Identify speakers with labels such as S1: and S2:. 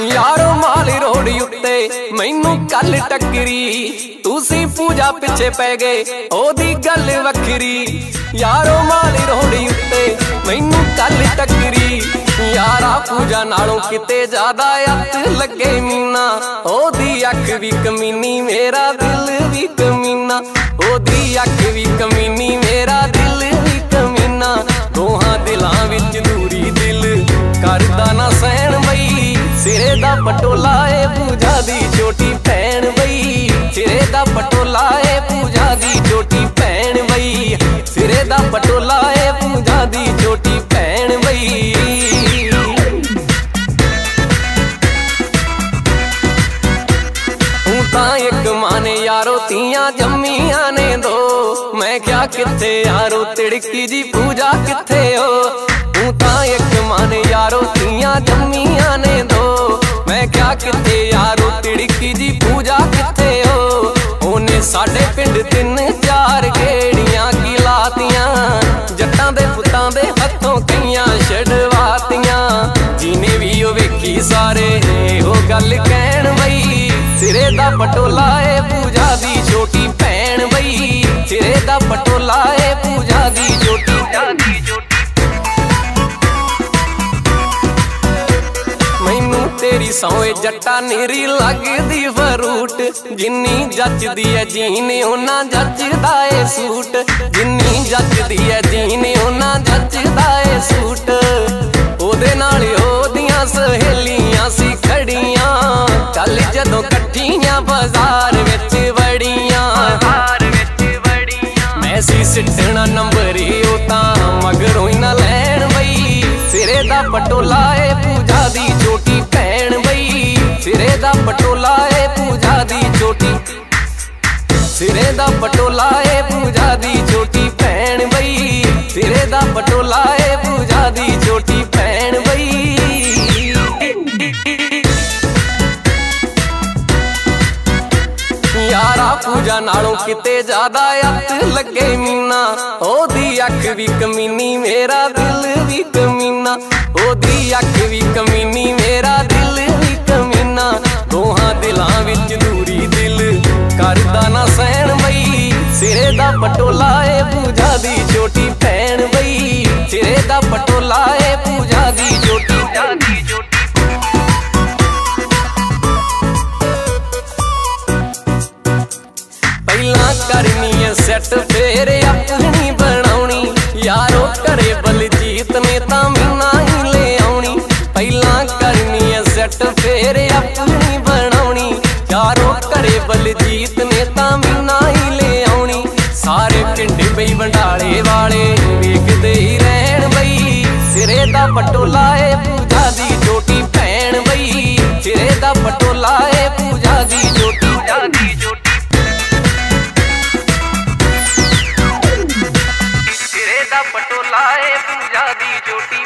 S1: ਯਾਰੋ ਮਾਲ road ਉੱਤੇ ਮੈਨੂੰ ਕੱਲ ਟੱਕਰੀ, ਤੁਸੀਂ ਪੂਜਾ ਪਿੱਛੇ ਪੈ ਗਏ, ਉਹਦੀ ਗੱਲ ਵੱਖਰੀ। ਯਾਰੋ ਮਾਲ ਰੋਡ ਉੱਤੇ ਮੈਨੂੰ ਕੱਲ ਟੱਕਰੀ, ਯਾਰਾ ਪੂਜਾ ਨਾਲੋਂ ਕਿਤੇ ਜ਼ਿਆਦਾ ਅੱਤ ਲੱਗੇ ਮੀਨਾ। ਉਹਦੀ ਅੱਖ ਵੀ ਕਮੀਨੀ, ਮੇਰਾ ਦਿਲ ਵੀ ਕਮੀਨਾ। ਉਹਦੀ ਅੱਖ ਵੀ ਕਮੀਨੀ। ਦਾ ਪਟੋਲਾ ਏ ਪੂਜਾ ਦੀ ਛੋਟੀ ਭੈਣ ਬਈ। ਸਿਰੇ ਦਾ ਪਟੋਲਾ ਏ ਪੂਜਾ ਦੀ ਛੋਟੀ ਭੈਣ ਬਈ। ਸਿਰੇ ਦਾ ਪਟੋਲਾ ਏ ਪੂਜਾ ਦੀ ਛੋਟੀ ਭੈਣ ਬਈ। ਤੂੰ ਤਾਂ ਇੱਕ ਮਾਨੇ ਯਾਰੋ, ਤੀਆਂ ਜੰਮੀਆਂ ਨੇ ਦੋ। ਮੈਂ ਕਿਹਾ ਕਿੱਥੇ ਯਾਰੋ, ਤਿੜਕੀ ਜੀ ਪੂਜਾ ਕਿੱਥੇ ਓ ਤੂੰ ਤਾਂ ਇੱਕ ਮਾਨੇ ਯਾਰੋ, ਤੀਆਂ ਜੰਮੀਆਂ ਨੇ ਦਾ ਪਟੋਲਾ ਏ ਪੂਜਾ ਦੀ ਛੋਟੀ ਭੈਣ ਬਈ। ਸਿਰੇ ਦਾ ਪਟੋਲਾ ਏ ਪੂਜਾ ਦੀ ਛੋਟੀ ਮੈਨੂੰ ਤੇਰੀ ਸੌਏ ਜੱਟਾ ਨੀਰੀ ਲੱਗਦੀ ਫਰੂਟ। ਜਿੰਨੀ ਜੱਚਦੀ ਐ ਜੀਨੇ ਉਹਨਾਂ ਜੱਚਦਾ ਏ ਸੂਟ। ਜਿੰਨੀ ਜੱਚਦੀ ਐ ਜੀਨੇ ਉਹਨਾਂ ਜੱਚਦਾ ਏ ਸੂਟ। ਬਾਜ਼ਾਰ ਵਿੱਚ ਵੜੀਆਂ। ਮੈਂ ਸੀ ਸਿੱਟਣਾ ਨੰਬਰ ਉਹ ਤਾਂ ਮਗਰੋਂ ਹੀ ਨਾ ਲੈਣ ਬਈ। ਸਿਰੇ ਦਾ ਪਟੋਲਾ ਏ ਪੂਜਾ ਦੀ ਛੋਟੀ ਭੈਣ ਬਈ। ਸਿਰੇ ਦਾ ਪਟੋਲਾ ਏ ਪੂਜਾ ਦੀ ਛੋਟੀ ਸਿਰੇ ਦਾ ਪਟੋਲਾ ਏ ਪੂਜਾ ਦੀ ਛੋਟੀ ਭੈਣ ਬਈ। ਸਿਰੇ ਦਾ ਪਟੋਲਾ ਨਾਲੋਂ ਕਿਤੇ ਜ਼ਿਆਦਾ ਅੱਤ ਲੱਗੇ ਮੀਨਾ। ਉਹਦੀ ਅੱਖ ਵੀ ਕਮੀਨੀ, ਮੇਰਾ ਦਿਲ ਵੀ ਕਮੀਨਾ। ਉਹਦੀ ਅੱਖ ਵੀ ਕਮੀਨੀ, ਮੇਰਾ ਦਿਲ ਵੀ ਕਮੀਨਾ। ਦੋਹਾਂ ਦਿਲਾਂ ਵਿੱਚ ਦੂਰੀ ਦਿਲ, ਕਰਦਾ ਨਾ ਸਹਿਣ ਬਈ। ਸਿਰੇ ਦਾ ਪਟੋਲਾ ਏ ਪੂਜਾ ਦੀ ਛੋਟੀ ਭੈਣ ਬਈ। ਸਿਰੇ ਦਾ ਪਟੋਲਾ ਏ ਪੂਜਾ ਦੀ ਛੋਟੀ ਪਹਿਲਾਂ ਕਰਨੀ ਐ ਸੈੱਟ ਫੇਰ ਆਪਣੀ ਬਣਾਉਣੀ। ਯਾਰੋ ਘਰੇ ਬਲਜੀਤ ਨੇ ਤਾਂ ਮੀਨਾ ਹੀ ਲੈ ਆਉਣੀ। ਪਹਿਲਾਂ ਕਰਨੀ ਐ ਸੈੱਟ ਫੇਰ ਆਪਣੀ ਬਣਾਉਣੀ। ਯਾਰੋ ਘਰੇ ਬਲਜੀਤ ਨੇ ਤਾਂ ਮੀਨਾ ਹੀ ਲੈ ਆਉਣੀ। ਸਾਰੇ ਪਿੰਡ ਬਈ ਵੰਡਾਲੇ ਵਾਲੇ ਵੇਖਦੇ ਹੀ ਰਹਿਣ ਬਈ। ਸਿਰੇ ਦਾ ਪਟੋਲਾ ਏ ਪੂਜਾ ਦੀ ਛੋਟੀ ਭੈਣ ਬਈ। ਸਿਰੇ ਦਾ ਪਟੋਲਾ ਏ ਪੂਜਾ ਦੀ ਛੋਟੀ ਸਿਰੇ ਦੀ ਜੋਟੀ